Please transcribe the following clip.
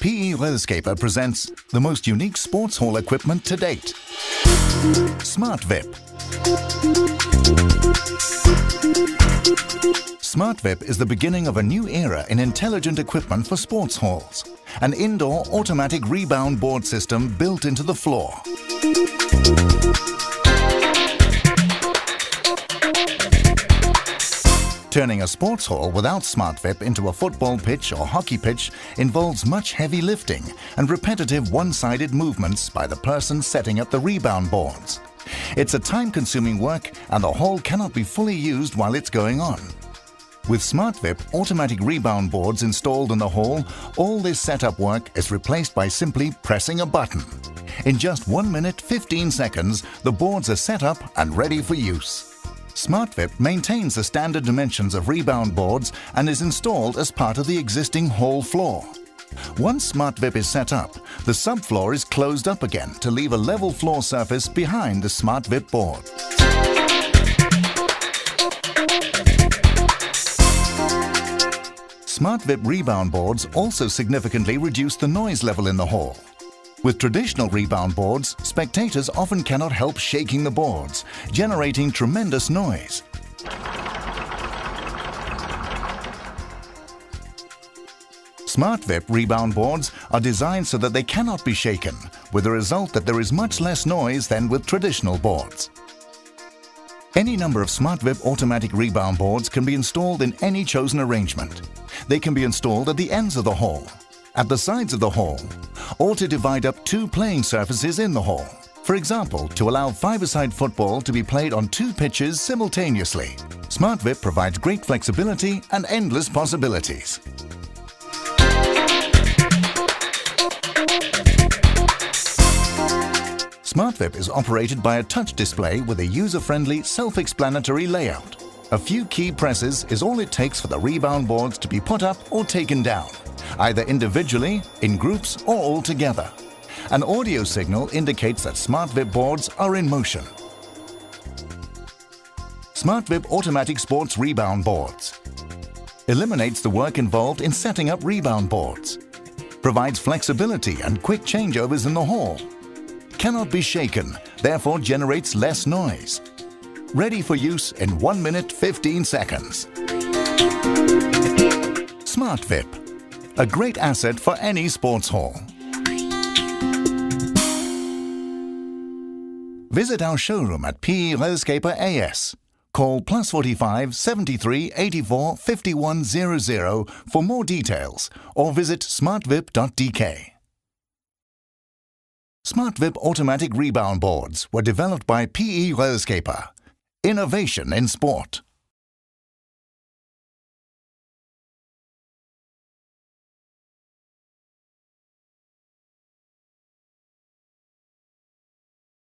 PE Redskaber presents the most unique sports hall equipment to date. Smart VIP. Smart VIP is the beginning of a new era in intelligent equipment for sports halls. An indoor automatic rebound board system built into the floor. Turning a sports hall without Smart VIP into a football pitch or hockey pitch involves much heavy lifting and repetitive one-sided movements by the person setting up the rebound boards. It's a time-consuming work and the hall cannot be fully used while it's going on. With Smart VIP automatic rebound boards installed in the hall, all this setup work is replaced by simply pressing a button. In just 1 minute 15 seconds, the boards are set up and ready for use. SmartVip maintains the standard dimensions of rebound boards and is installed as part of the existing hall floor. Once SmartVip is set up, the subfloor is closed up again to leave a level floor surface behind the SmartVip board. SmartVip rebound boards also significantly reduce the noise level in the hall. With traditional rebound boards, spectators often cannot help shaking the boards, generating tremendous noise. SmartVip rebound boards are designed so that they cannot be shaken, with the result that there is much less noise than with traditional boards. Any number of SmartVip automatic rebound boards can be installed in any chosen arrangement. They can be installed at the ends of the hall, at the sides of the hall, or to divide up two playing surfaces in the hall. For example, to allow five-a-side football to be played on two pitches simultaneously. SmartVip provides great flexibility and endless possibilities. SmartVip is operated by a touch display with a user-friendly, self-explanatory layout. A few key presses is all it takes for the rebound boards to be put up or taken down either individually, in groups, or all together. An audio signal indicates that SmartVip boards are in motion. SmartVip Automatic Sports Rebound Boards eliminates the work involved in setting up rebound boards, provides flexibility and quick changeovers in the hall, cannot be shaken, therefore generates less noise. Ready for use in 1 minute 15 seconds. SmartVip a great asset for any sports hall. Visit our showroom at PE Redskaber AS. Call plus 45 73 84 5100 for more details or visit smartvip.dk. SmartVip automatic rebound boards were developed by PE Redskaber. Innovation in sport.